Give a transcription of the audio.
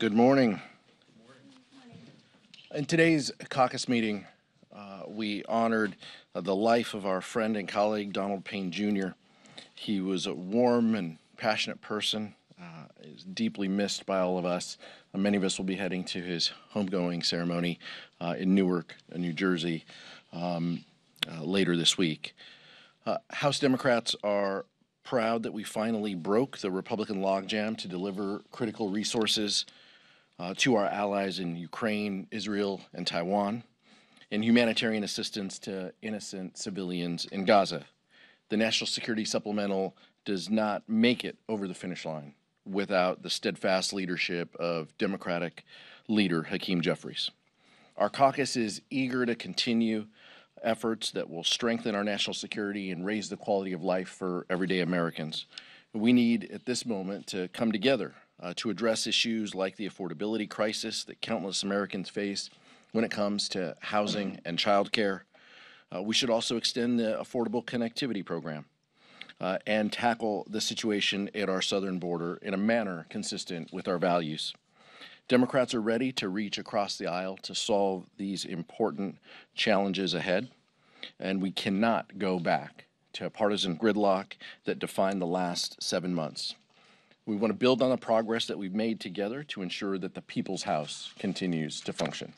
Good morning. In today's caucus meeting, uh, we honored uh, the life of our friend and colleague Donald Payne Jr. He was a warm and passionate person, uh, is deeply missed by all of us. Uh, many of us will be heading to his homegoing ceremony uh, in Newark, uh, New Jersey, um, later this week. House Democrats are proud that we finally broke the Republican logjam to deliver critical resources uh, to our allies in Ukraine, Israel, and Taiwan, and humanitarian assistance to innocent civilians in Gaza. The National Security Supplemental does not make it over the finish line without the steadfast leadership of Democratic leader Hakeem Jeffries. Our caucus is eager to continue efforts that will strengthen our national security and raise the quality of life for everyday Americans. We need at this moment to come together uh, to address issues like the affordability crisis that countless Americans face when it comes to housing and childcare. Uh, we should also extend the Affordable Connectivity Program uh, and tackle the situation at our southern border in a manner consistent with our values. Democrats are ready to reach across the aisle to solve these important challenges ahead, and we cannot go back to a partisan gridlock that defined the last seven months. We want to build on the progress that we've made together to ensure that the People's House continues to function.